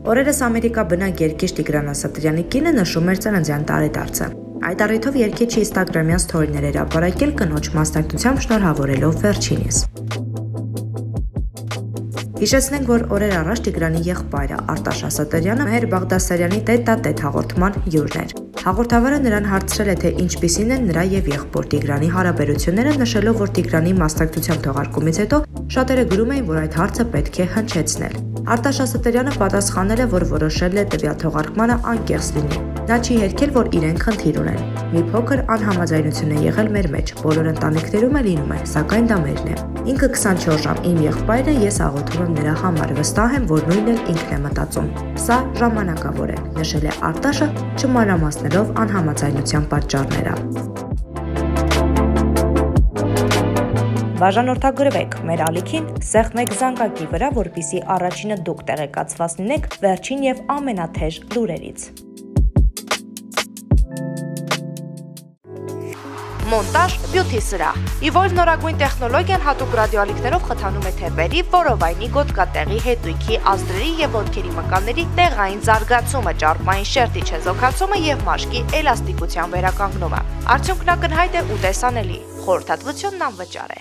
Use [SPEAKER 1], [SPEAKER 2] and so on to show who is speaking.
[SPEAKER 1] Օրերս Ամերիկա բնակ երկիշ Տիգրան Ասատրյանի կինը նշում էր ծննդյան տարեդարձը։ Այդ առիթով երկիչի Instagram-յան ստորիներ էր ապարակել կնոջ մասնակցությամբ շնորհավորելով վերջինիս։ Հիշեցնենք, որ օրեր առաջ Տիգրանի եղբայրը Արտաշ Ասատրյանը Մեհեր Բաղդասարյանի տետա-տետ հաղորդման հյուրն էր։ Հաղորդավարը նրան հարցրել է, թե ինչպիսին են նրա եւ եղբոր Տիգրանի հարաբերությունները, նշելով, որ Տիգրանի մասնակցությամբ թողարկումից հետո շատերը գրում էին, որ այդ հարցը պետք է հնչեցնել։ Արտաշ Ասատրյանը պատասխանել է, որ որոշել է տվյալ թողարկմանը անկեղծ լինի։ Նա չի հերքել, որ իրեն խնդիր ունեն։ Մի փոքր անհամաձայնություն է եղել մեր մեջ, բոլոր ընտանիքներում է լինում է, սակայն դա մերն է։ Ինքը 24 ժամ իմ եղբայրն է, ես աղոթում եմ նրա համար, վստահ եմ, որ նույնն էլ ինքն է մտածում։ Սա ժամանակավոր է, նշել է Արտաշը, չմանրամասնելով անհամաձայնության պատճառները։ Բաժանորդագրվեք մեր ալիքին սեղ մեկ զանգակի վրա, որpիսի առաջինը դուք տեղեկացված լինեք վերջին եւ ամենաթեժ լուրերից։
[SPEAKER 2] Մոնտաժ բյութի սրահ։ Իվոլ նորագույն տեխնոլոգիան հատուկ ռադիոալիքներով խթանում է թեպերի, որովայնի, գոտկատեղի, հետույքի, ազդրերի եւ ոտքերի մկանների տեղային զարգացումը, ճարպային շերտի չեզոքացումը եւ մաշկի էլաստիկության վերականգնումը։ Արդյունքն ակնհայտ է ու տեսանելի։ Խորհրդատվությունն անվճար է։